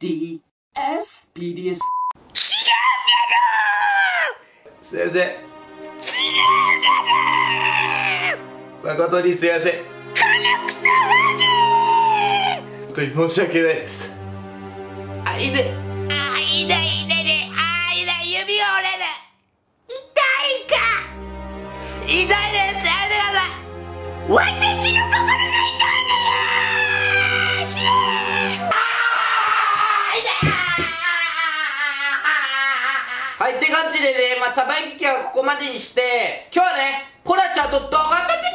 DS PDS すいません。違うんだな誠にすいません。金草は本当に申し訳ないです。あいであ痛い痛い。ねあ痛い。指が折れる。痛いか。痛いです。やめてくださいはいって感じでねまあ茶番劇はここまでにして今日はねポラちゃんと動画を撮って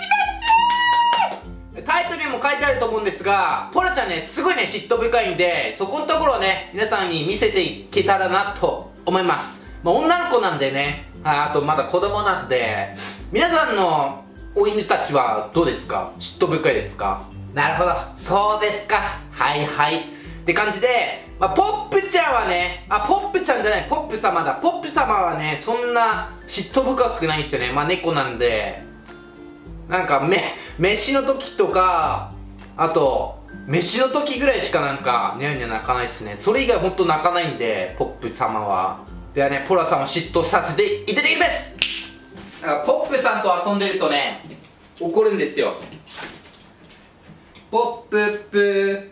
きます。タイトルにも書いてあると思うんですがポラちゃんねすごいね嫉妬深いんでそこのところをね皆さんに見せていけたらなと思います。まあ女の子なんでねああとまだ子供なんで皆さんのお犬たちはどうですか？嫉妬深いですか？なるほど。そうですか。はいはい。って感じで、まあ、ポップちゃんはねあポップちゃんじゃないポップ様だ。ポップ様はねそんな嫉妬深くないんですよね。まあ猫なんで。なんかめ飯の時とかあと飯の時ぐらいしかなんかニャニャ泣かないっすね。それ以外ほんと泣かないんでポップ様は。ではねポラさんを嫉妬させていただきます。なんかポップさんと遊んでるとね怒るんですよ。ポップップ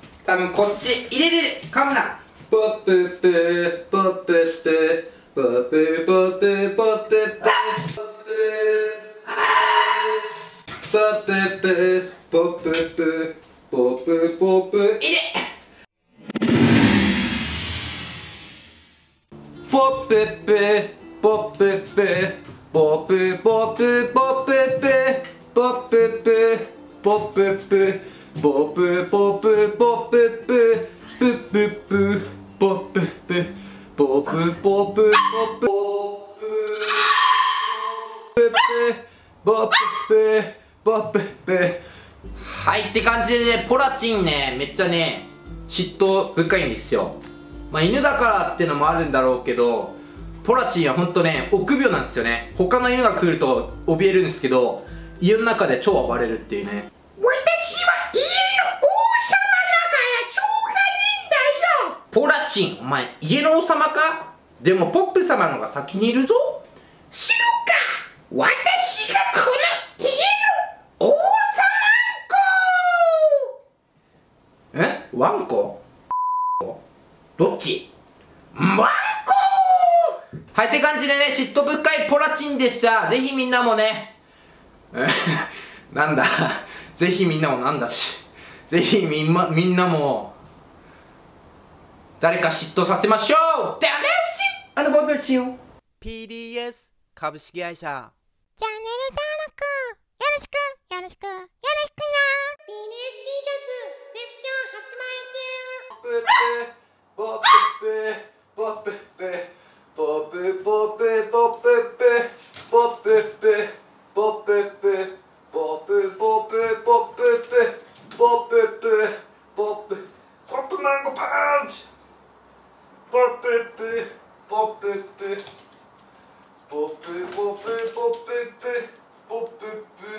多分こっち入れれる噛むな。ポップップポップップポップポップポップップポップップポップップポップポップ入れポップップポップップポップポップポップップポップップポップップポップポップポップッププップップポップップポップポップポップポップポップポップポッププはいって感じでねポラチンねめっちゃね嫉妬深いんですよまあ犬だからってのもあるんだろうけどポラチンはほんとね臆病なんですよね他の犬が来ると怯えるんですけど家の中で超暴れるっていうね私は家の王様だからしょうがねえんだよポラチンお前家の王様か？でもポップ様のが先にいるぞ。知るか？私がこの家の王様え？ワンコ？どっち？ワンコ！はいって感じでね嫉妬深いポラチンでした。ぜひみんなもね。なんだ？ぜひみんなもなんだし。ぜひみん,、ま、みんなも誰か嫉妬させましょう。ダメあのボトルチン PDS 株式会社。チャンネル登録よろしくよろしくよろしくな BNS T シャツレプション発売中ポップポップポップポップポップポップポ Boop boop boop boop boop boop boop boop boop boop boop boop